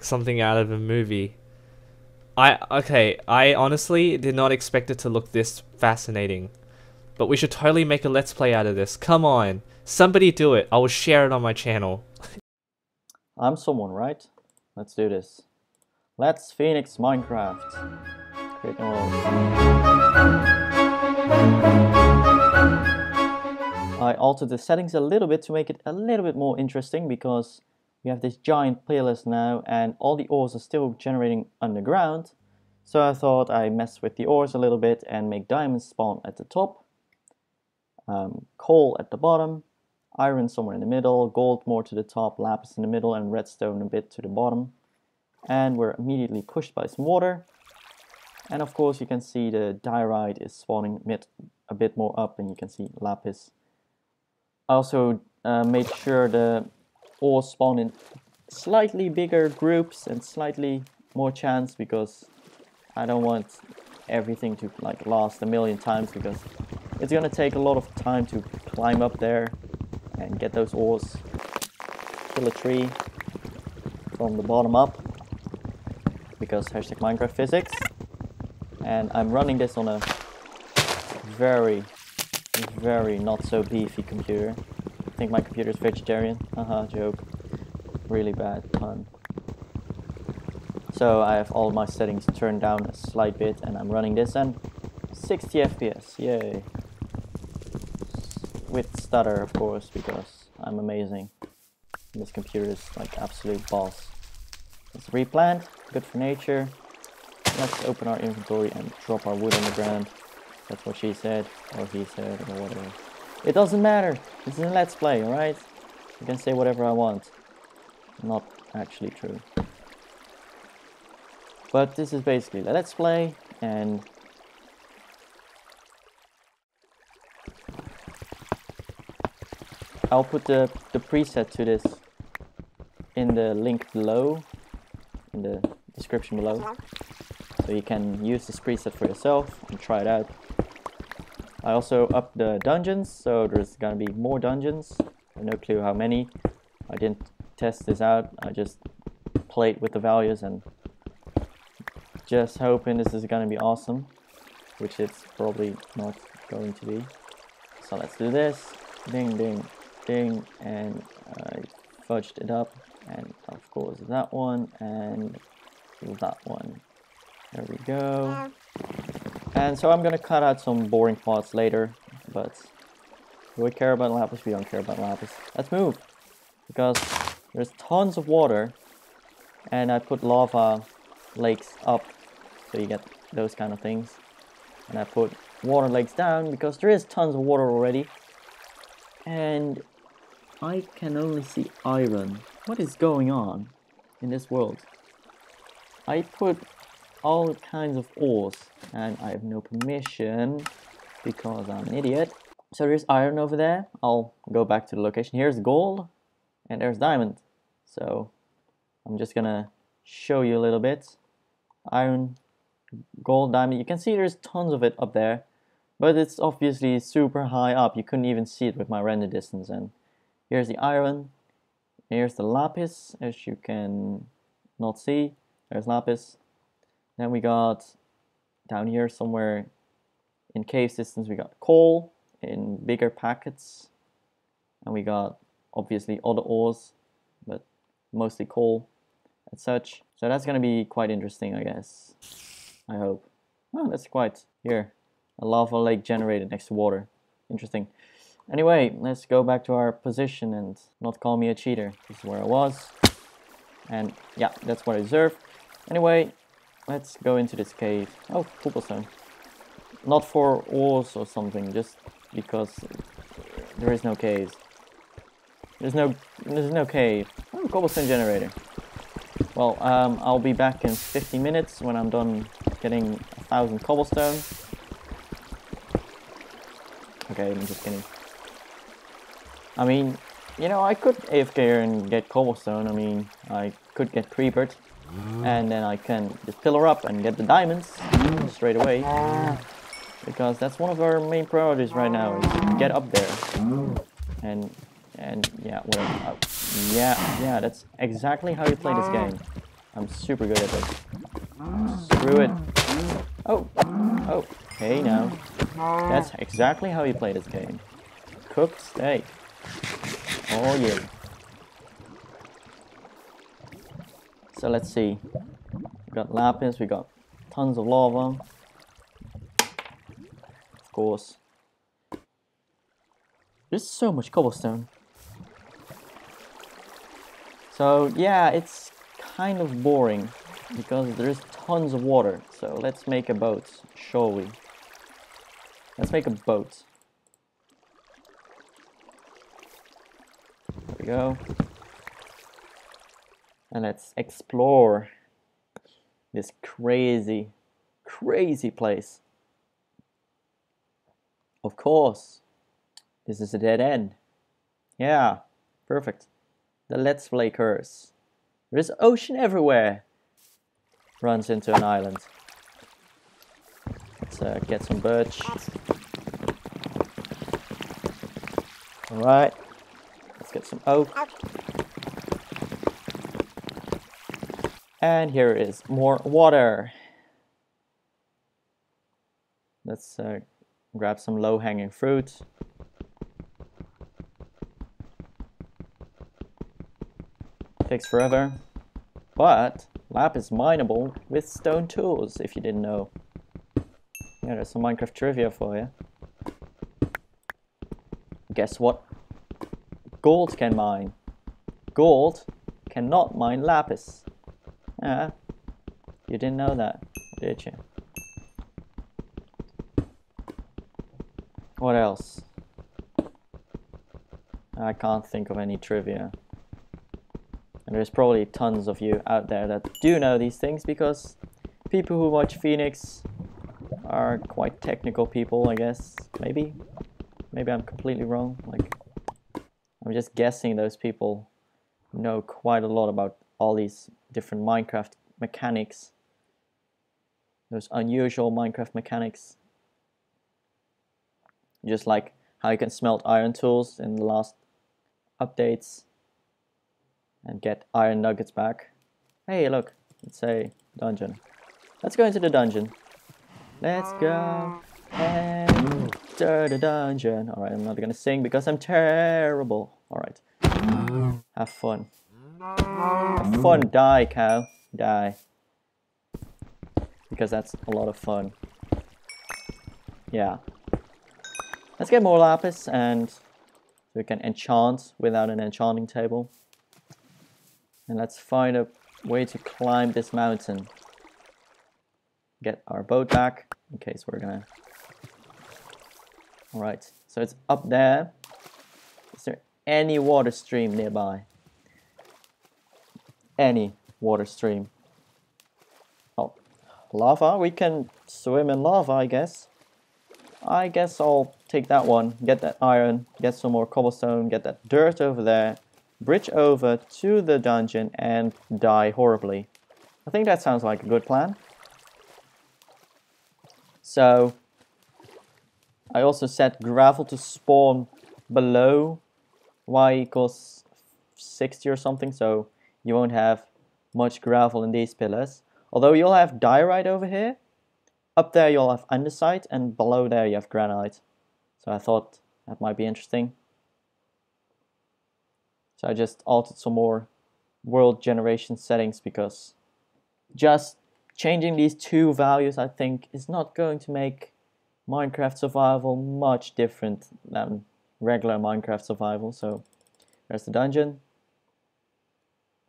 something out of a movie. I okay, I honestly did not expect it to look this fascinating. But we should totally make a let's play out of this. Come on. Somebody do it. I will share it on my channel. I'm someone, right? Let's do this. Let's Phoenix Minecraft. I altered the settings a little bit to make it a little bit more interesting because we have this giant playlist now and all the ores are still generating underground. So I thought I mess with the ores a little bit and make diamonds spawn at the top, um, coal at the bottom, iron somewhere in the middle, gold more to the top, lapis in the middle and redstone a bit to the bottom. And we're immediately pushed by some water. And of course you can see the diorite is spawning a bit more up and you can see lapis. I also uh, made sure the or spawn in slightly bigger groups and slightly more chance because I don't want everything to like last a million times because it's gonna take a lot of time to climb up there and get those ores kill a tree from the bottom up because hashtag Minecraft physics. And I'm running this on a very very not so beefy computer think my computer's vegetarian. Haha, joke. Really bad pun. So I have all my settings turned down a slight bit and I'm running this and 60 FPS, yay. With stutter of course because I'm amazing. This computer is like absolute boss. Let's replant, good for nature. Let's open our inventory and drop our wood on the ground. That's what she said, or he said, or whatever. It doesn't matter. This is a let's play, alright? I can say whatever I want. Not actually true. But this is basically the let's play and I'll put the, the preset to this in the link below, in the description below. So you can use this preset for yourself and try it out. I also upped the dungeons, so there's gonna be more dungeons. No clue how many. I didn't test this out. I just played with the values and just hoping this is gonna be awesome, which it's probably not going to be. So let's do this. Ding, ding, ding, and I fudged it up. And of course that one and that one. There we go. Ah. And so I'm gonna cut out some boring parts later, but do we care about lapis? We don't care about lapis. Let's move, because there's tons of water, and I put lava lakes up, so you get those kind of things. And I put water lakes down, because there is tons of water already. And I can only see iron. What is going on in this world? I put all kinds of ores and I have no permission because I'm an idiot. So there's iron over there. I'll go back to the location. Here's gold and there's diamond. So I'm just gonna show you a little bit. Iron, gold, diamond. You can see there's tons of it up there, but it's obviously super high up. You couldn't even see it with my render distance. And here's the iron. Here's the lapis, as you can not see. There's lapis. Then we got down here somewhere in cave systems, we got coal in bigger packets. And we got obviously other ores, but mostly coal and such. So that's going to be quite interesting, I guess. I hope. Oh, that's quite here. A lava lake generated next to water. Interesting. Anyway, let's go back to our position and not call me a cheater. This is where I was. And yeah, that's what I deserve. Anyway, Let's go into this cave. Oh, cobblestone. Not for ores or something, just because there is no cave. There's no there's no cave. Oh, cobblestone generator. Well, um, I'll be back in 50 minutes when I'm done getting a thousand cobblestone. Okay, I'm just kidding. I mean, you know, I could AFK and get cobblestone. I mean, I could get creepered and then I can just pillar up and get the diamonds straight away because that's one of our main priorities right now is get up there and and yeah uh, yeah yeah that's exactly how you play this game I'm super good at this. Screw it. Oh, oh, hey now. That's exactly how you play this game. Cooked steak. Oh yeah. So let's see. We got lapis, we got tons of lava. Of course. There's so much cobblestone. So yeah, it's kind of boring because there's tons of water. So let's make a boat, shall we? Let's make a boat. There we go. And let's explore this crazy, crazy place. Of course, this is a dead end. Yeah, perfect. The Let's Play curse. There's ocean everywhere. Runs into an island. Let's uh, get some birch. Alright. Let's get some oak. And here is more water. Let's uh, grab some low-hanging fruit. Takes forever. But lapis is mineable with stone tools, if you didn't know. Yeah, there's some Minecraft trivia for you. Guess what? Gold can mine. Gold cannot mine lapis. Yeah, you didn't know that, did you? What else? I can't think of any trivia. And there's probably tons of you out there that do know these things because people who watch Phoenix are quite technical people, I guess. Maybe. Maybe I'm completely wrong. Like, I'm just guessing those people know quite a lot about all these different Minecraft mechanics. Those unusual Minecraft mechanics. Just like how you can smelt iron tools in the last updates and get iron nuggets back. Hey, look, it's a dungeon. Let's go into the dungeon. Let's go enter the dungeon. Alright, I'm not gonna sing because I'm terrible. Alright. Have fun. Fun, die, cow. Die. Because that's a lot of fun. Yeah. Let's get more lapis and we can enchant without an enchanting table. And let's find a way to climb this mountain. Get our boat back in case we're gonna... Alright, so it's up there. Is there any water stream nearby? Any water stream. Oh, lava? We can swim in lava, I guess. I guess I'll take that one, get that iron, get some more cobblestone, get that dirt over there, bridge over to the dungeon and die horribly. I think that sounds like a good plan. So, I also set gravel to spawn below y equals 60 or something, so you won't have much gravel in these pillars. Although you'll have diorite over here, up there you'll have andesite, and below there you have granite. So I thought that might be interesting. So I just altered some more world generation settings because just changing these two values I think is not going to make Minecraft survival much different than regular Minecraft survival. So there's the dungeon.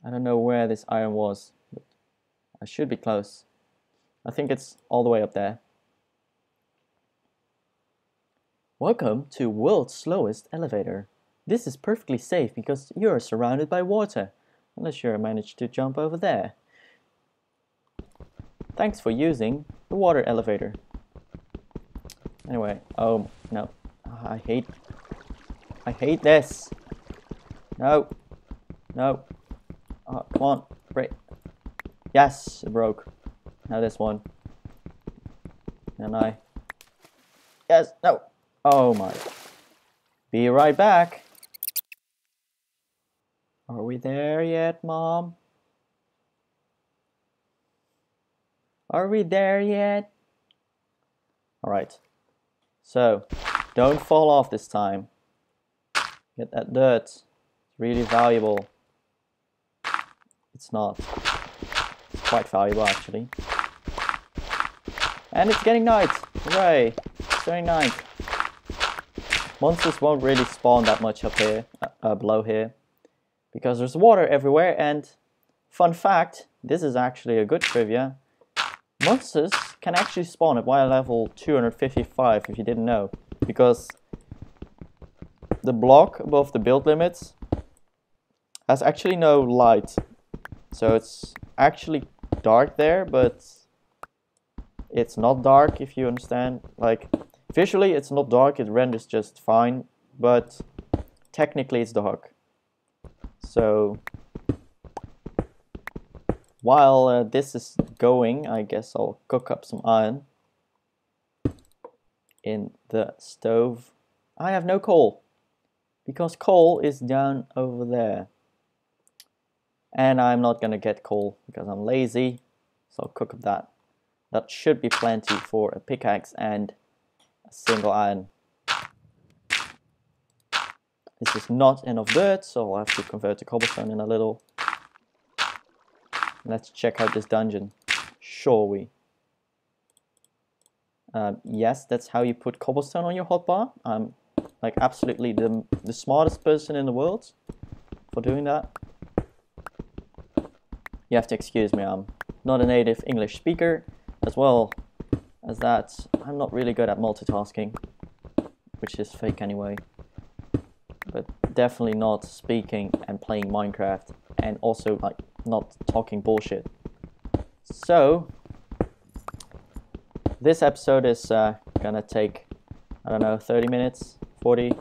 I don't know where this iron was, but I should be close. I think it's all the way up there. Welcome to world's slowest elevator. This is perfectly safe because you're surrounded by water, unless you manage to jump over there. Thanks for using the water elevator. Anyway, oh no, I hate, I hate this. No, no, Uh, come on, break. Yes, it broke. Now this one. And I, yes, no, oh my. Be right back. Are we there yet, Mom? Are we there yet? Alright. So, don't fall off this time. Get that dirt. It's really valuable. It's not. It's quite valuable actually. And it's getting night! Hooray! It's getting night. Monsters won't really spawn that much up here, uh, uh, below here. Because there's water everywhere and, fun fact, this is actually a good trivia. Monsters can actually spawn at Y level 255 if you didn't know. Because the block above the build limits has actually no light. So it's actually dark there, but it's not dark if you understand. Like, visually it's not dark, it renders just fine, but technically it's dark. So, while uh, this is going, I guess I'll cook up some iron in the stove. I have no coal because coal is down over there. And I'm not gonna get coal because I'm lazy, so I'll cook up that. That should be plenty for a pickaxe and a single iron. This is not enough dirt, so I'll have to convert to cobblestone in a little. Let's check out this dungeon, shall we? Um, yes, that's how you put cobblestone on your hotbar. I'm like absolutely the, the smartest person in the world for doing that. You have to excuse me, I'm not a native English speaker, as well as that I'm not really good at multitasking, which is fake anyway. But definitely not speaking and playing Minecraft, and also like not talking bullshit. So, this episode is uh, gonna take, I don't know, 30 minutes, 40,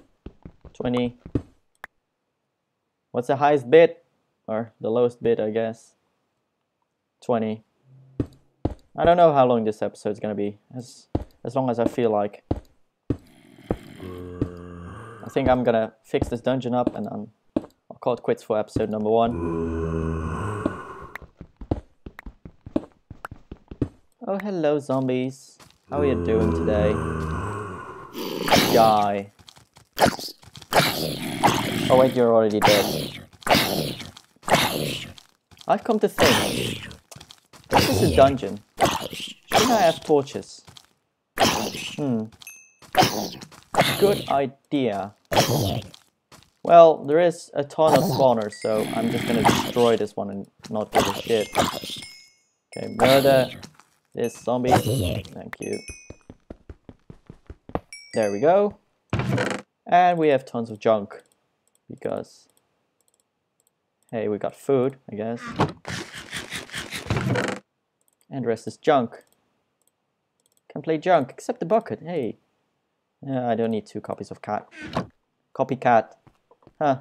20. What's the highest bit? Or the lowest bit, I guess. 20. I don't know how long this episode is gonna be, as, as long as I feel like. I think I'm gonna fix this dungeon up and um, I'll call it quits for episode number one. Oh, hello, zombies. How are you doing today? Die. Oh, wait, you're already dead. I've come to think. This is a dungeon. Shouldn't I have torches? Hmm. Good idea. Well, there is a ton of spawners, so I'm just gonna destroy this one and not give a shit. Okay, murder this zombie. Thank you. There we go. And we have tons of junk. Because, hey, we got food, I guess. And rest is junk. Can play junk, except the bucket, hey. Yeah, I don't need two copies of cat. Copycat. Huh.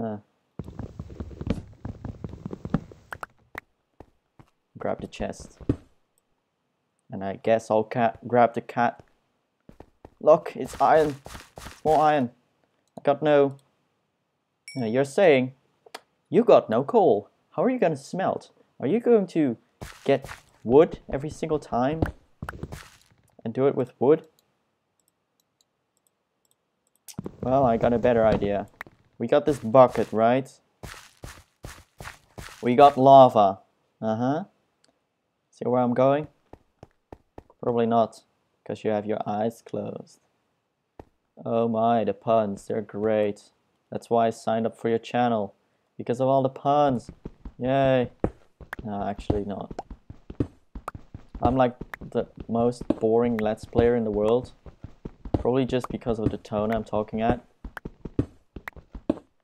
Huh. Grab the chest. And I guess I'll cat grab the cat. Look, it's iron. More iron. I got no... Uh, you're saying you got no coal. How are you to smelt? Are you going to get wood every single time? And do it with wood? Well, I got a better idea. We got this bucket, right? We got lava. Uh-huh. See where I'm going? Probably not, because you have your eyes closed. Oh my, the puns, they're great. That's why I signed up for your channel. Because of all the puns. Yay. No, actually not. I'm like the most boring Let's Player in the world. Probably just because of the tone I'm talking at.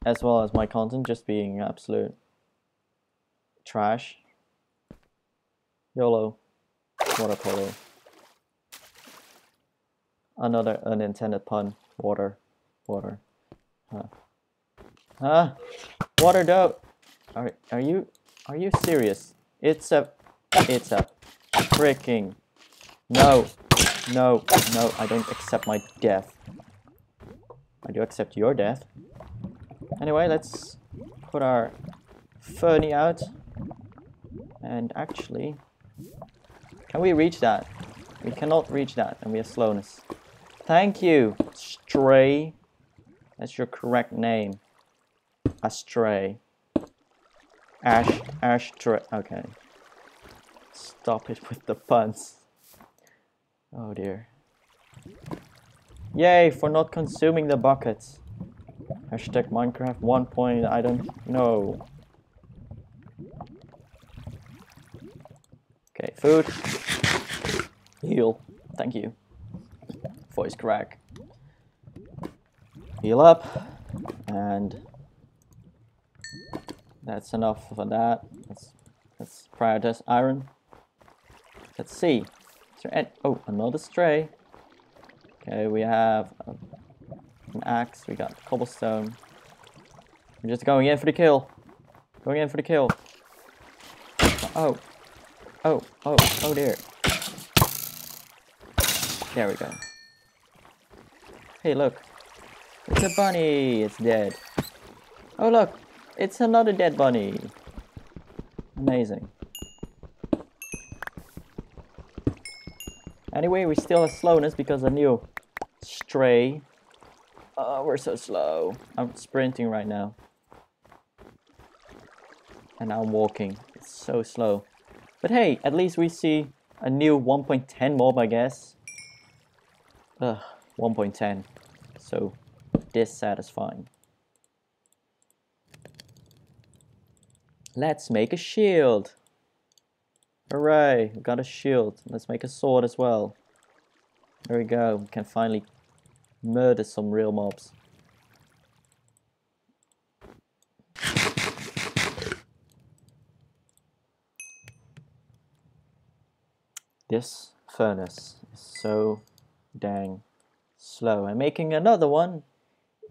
As well as my content just being absolute trash. YOLO. Water polo. Another unintended pun. Water. Water. Huh. Huh? Water dope! Are, are you are you serious? It's a it's a freaking no no no I don't accept my death. I do accept your death. Anyway, let's put our Fernie out And actually, can we reach that? We cannot reach that, and we have slowness. Thank you, Stray. That's your correct name. Astray. Ash, Ash. Okay. Stop it with the puns. Oh dear. Yay for not consuming the buckets. Hashtag Minecraft 1 point, I don't know. Okay, food. Heal. Thank you. Voice crack. Heal up. And that's enough for that. Let's, let's prioritize iron. Let's see. Any, oh, another stray. Okay, we have a, an axe. We got cobblestone. We're just going in for the kill. Going in for the kill. Oh. Oh, oh, oh dear. There we go. Hey, look. It's a bunny. It's dead. Oh, look. It's another dead bunny. Amazing. Anyway, we still have slowness because I knew stray. Oh, we're so slow. I'm sprinting right now. And I'm walking. It's so slow. But hey, at least we see a new 1.10 mob, I guess. Ugh, 1.10. So dissatisfying. Let's make a shield. Hooray, we got a shield. Let's make a sword as well. There we go. We can finally murder some real mobs. This furnace is so dang slow and making another one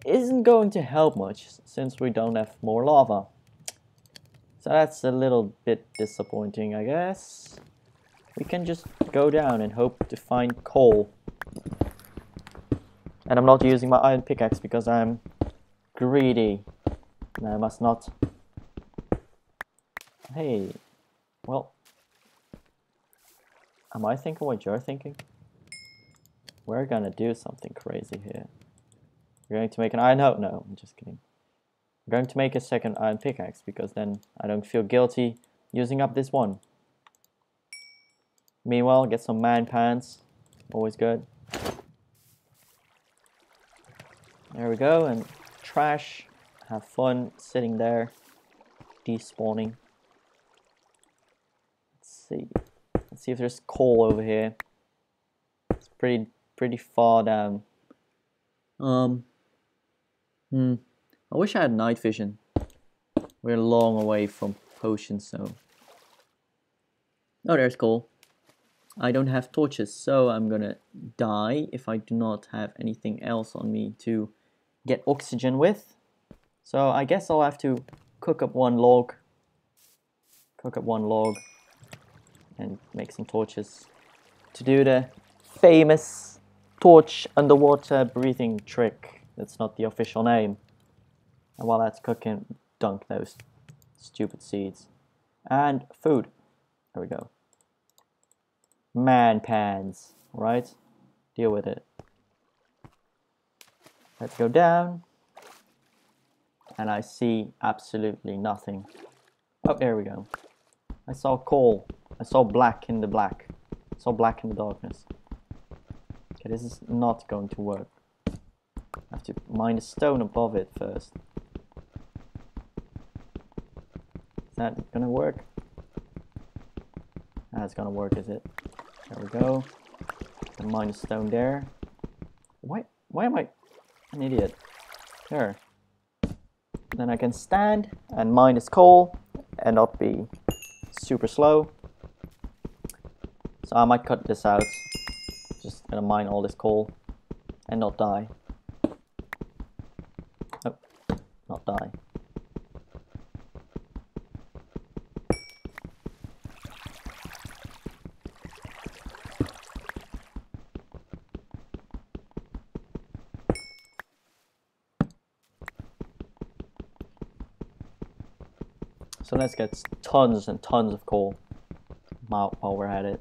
isn't going to help much since we don't have more lava. So that's a little bit disappointing I guess. We can just go down and hope to find coal. And I'm not using my iron pickaxe because I'm greedy. And I must not. Hey, well, Am I thinking what you're thinking? We're gonna do something crazy here. We're going to make an iron... No, no, I'm just kidding. We're going to make a second iron pickaxe because then I don't feel guilty using up this one. Meanwhile, get some man pants. Always good. There we go, and trash. Have fun sitting there, despawning. Let's see. Let's see if there's coal over here. It's pretty pretty far down. Um. Hmm. I wish I had night vision. We're long away from potions, so. Oh, there's coal. I don't have torches, so I'm gonna die if I do not have anything else on me to get oxygen with. So I guess I'll have to cook up one log. Cook up one log and make some torches to do the famous torch underwater breathing trick. That's not the official name. And while that's cooking, dunk those stupid seeds. And food. There we go. Man pans, right? Deal with it. Let's go down. And I see absolutely nothing. Oh, there we go. I saw coal. I saw black in the black. I saw black in the darkness. Okay, this is not going to work. I have to mine a stone above it first. Is that gonna work? That's gonna work, is it? There we go. The mine stone there. Why, why am I an idiot? There. Then I can stand and mine this coal and not be super slow. So I might cut this out. Just gonna mine all this coal and not die. Nope, not die. So let's get tons and tons of coal. while we're at it.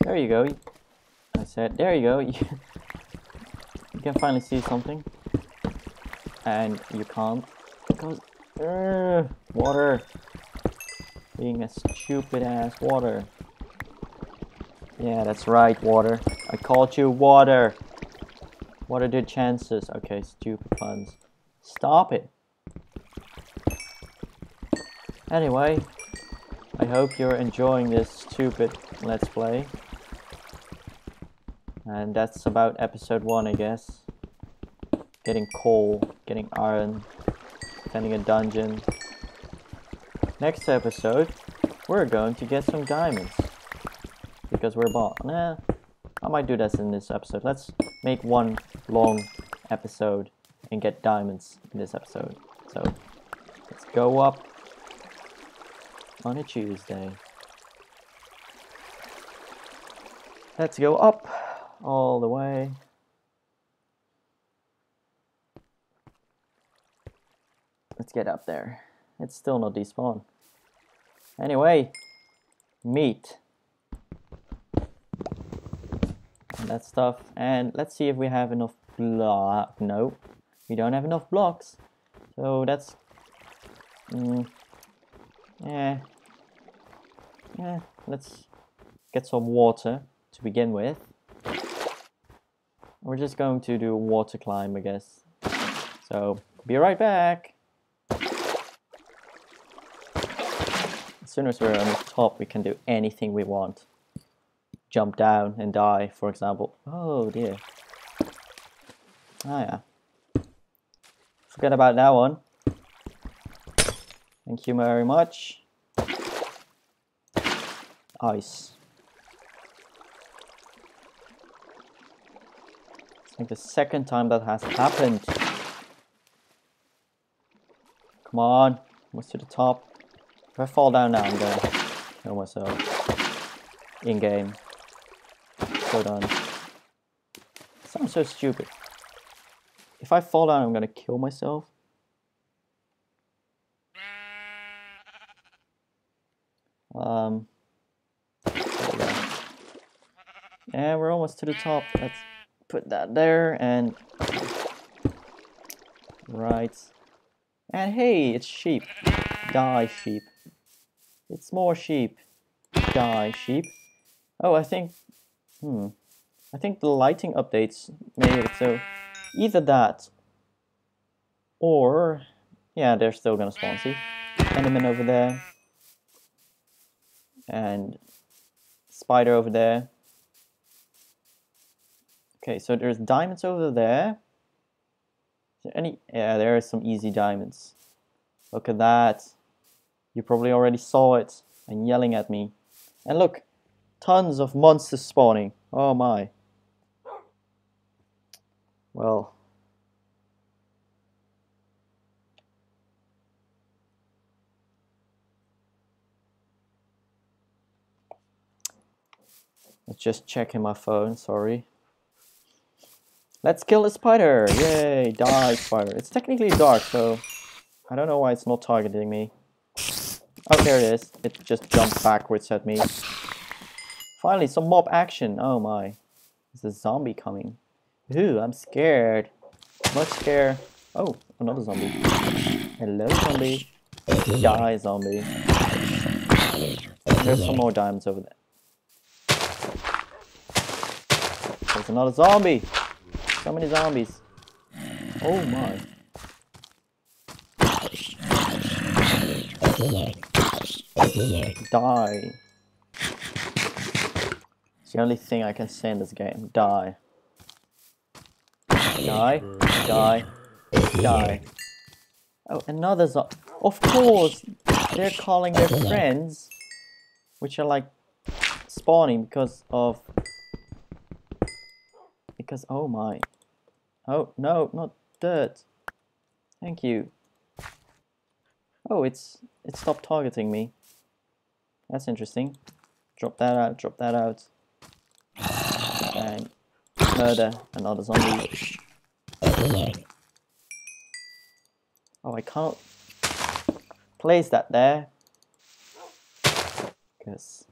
There you go. I said, there you go. you can finally see something. And you can't because uh, water. Being a stupid ass water. Yeah, that's right, water. I called you water. What are the chances? Okay, stupid puns. Stop it. Anyway, I hope you're enjoying this stupid Let's Play. And that's about episode 1, I guess. Getting coal, getting iron, defending a dungeon. Next episode, we're going to get some diamonds. Because we're bought. Nah, I might do this in this episode. Let's make one long episode and get diamonds in this episode. So, let's go up on a Tuesday. Let's go up all the way. Let's get up there. It's still not despawn. Anyway, meat. And that stuff. And let's see if we have enough block. No, we don't have enough blocks. So that's... Mm, yeah. Yeah, let's get some water to begin with. We're just going to do a water climb, I guess. So, be right back. As soon as we're on the top, we can do anything we want. Jump down and die, for example. Oh dear. Ah yeah. Forget about that one. Thank you very much. Ice. It's like the second time that has happened. Come on, what's to the top? If I fall down now, I'm gonna kill myself. In game. So done. Sounds so stupid. If I fall down, I'm gonna kill myself. Um. And we're almost to the top. Let's put that there and right. And hey, it's sheep. Die, sheep. It's more sheep. Die, sheep. Oh, I think... Hmm. I think the lighting updates made it so either that or... Yeah, they're still gonna spawn, see? Enderman over there. And spider over there. Okay, so there's diamonds over there. Is there any? Yeah, there are some easy diamonds. Look at that. You probably already saw it and yelling at me. And look, tons of monsters spawning. Oh my. Well. Let's just check in my phone, sorry. Let's kill the spider! Yay! Die, spider. It's technically dark, so I don't know why it's not targeting me. Oh, there it is. It just jumped backwards at me. Finally, some mob action. Oh my. There's a zombie coming. Ooh, I'm scared. Much scared. Oh, another zombie. Hello, zombie. Die, zombie. There's some more diamonds over there. There's another zombie. So many zombies. Oh my. Die. It's the only thing I can say in this game. Die. Die. Die. Die. Oh, another zombie. Of course! They're calling their friends, which are like spawning because of... Because, oh my. Oh, no, not dirt. Thank you. Oh, it's it stopped targeting me. That's interesting. Drop that out, drop that out. And murder another zombie. Oh, I can't place that there. Because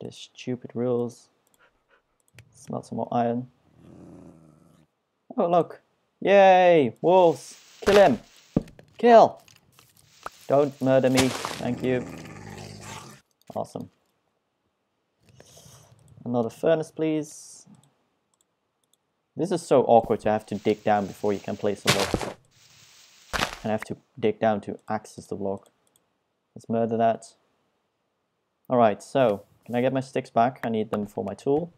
the stupid rules. Smell some more iron. Oh, look. Yay! Wolves! Kill him! Kill! Don't murder me. Thank you. Awesome. Another furnace, please. This is so awkward to have to dig down before you can place a block. And I have to dig down to access the block. Let's murder that. Alright, so, can I get my sticks back? I need them for my tool.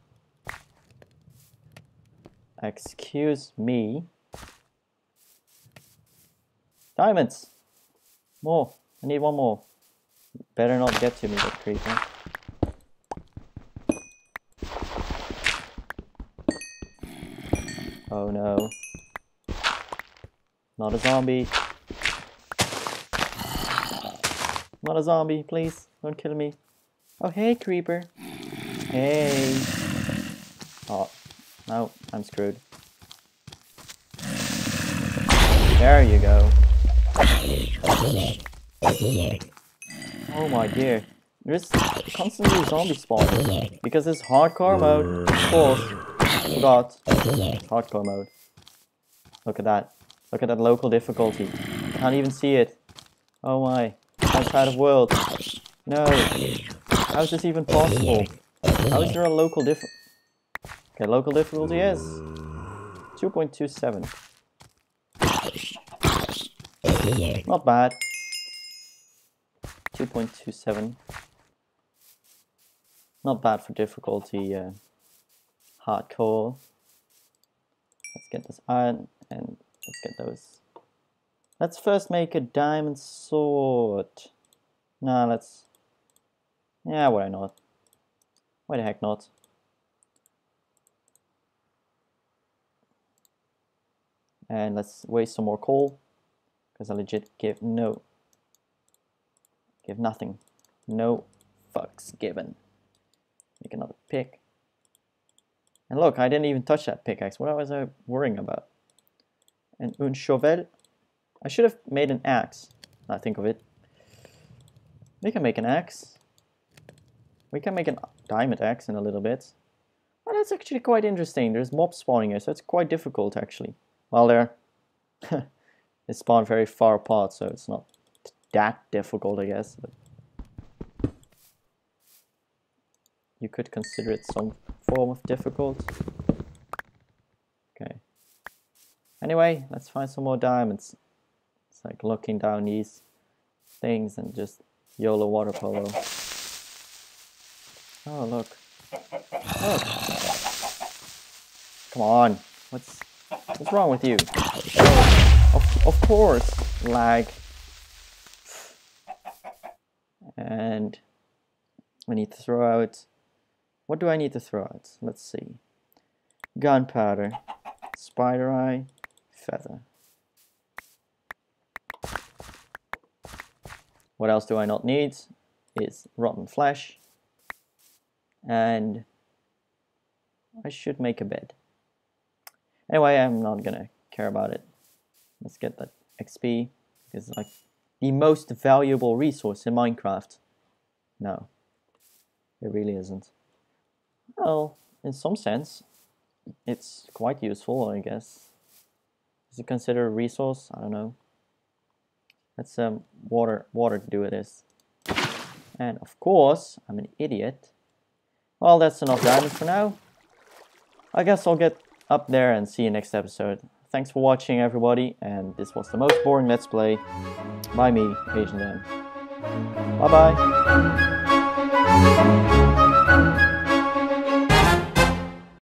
Excuse me. Diamonds! More! I need one more. Better not get to me, that creeper. Oh no. Not a zombie. Not a zombie, please. Don't kill me. Oh, hey, creeper. Hey. Oh, no, I'm screwed. There you go. Oh my dear. There's constantly zombie spawning. Because it's hardcore mode, of course. Forgot. Hardcore mode. Look at that. Look at that local difficulty. Can't even see it. Oh my. Outside of world. No. How is this even possible? How is there a local diff... Okay, local difficulty is... 2.27. Not bad. 2.27. Not bad for difficulty uh, hardcore. Let's get this iron and let's get those. Let's first make a diamond sword. Nah, let's... Yeah, why not? Why the heck not? And let's waste some more coal. Because I legit give no... Give nothing. No fucks given. Make another pick. And look, I didn't even touch that pickaxe. What was I worrying about? And un chevel. I should have made an axe. I think of it. We can make an axe. We can make a diamond axe in a little bit. Oh, that's actually quite interesting. There's mobs spawning here, so it's quite difficult actually. Well, they're they spawn very far apart, so it's not that difficult, I guess. But you could consider it some form of difficult. Okay. Anyway, let's find some more diamonds. It's like looking down these things and just YOLO water polo. Oh, look. Look. Come on. What's what's wrong with you? Of, of course, lag. And I need to throw out what do I need to throw out? Let's see. Gunpowder, spider eye, feather. What else do I not need? Is rotten flesh. And I should make a bed. Anyway, I'm not gonna care about it. Let's get that XP. It's like the most valuable resource in Minecraft. No, it really isn't. Well, in some sense, it's quite useful, I guess. Is it considered a resource? I don't know. Let's um, water, water to do this. And of course, I'm an idiot. Well, that's enough diamonds for now. I guess I'll get up there and see you next episode. Thanks for watching, everybody, and this was the most boring Let's Play by me, Agent M. Bye-bye.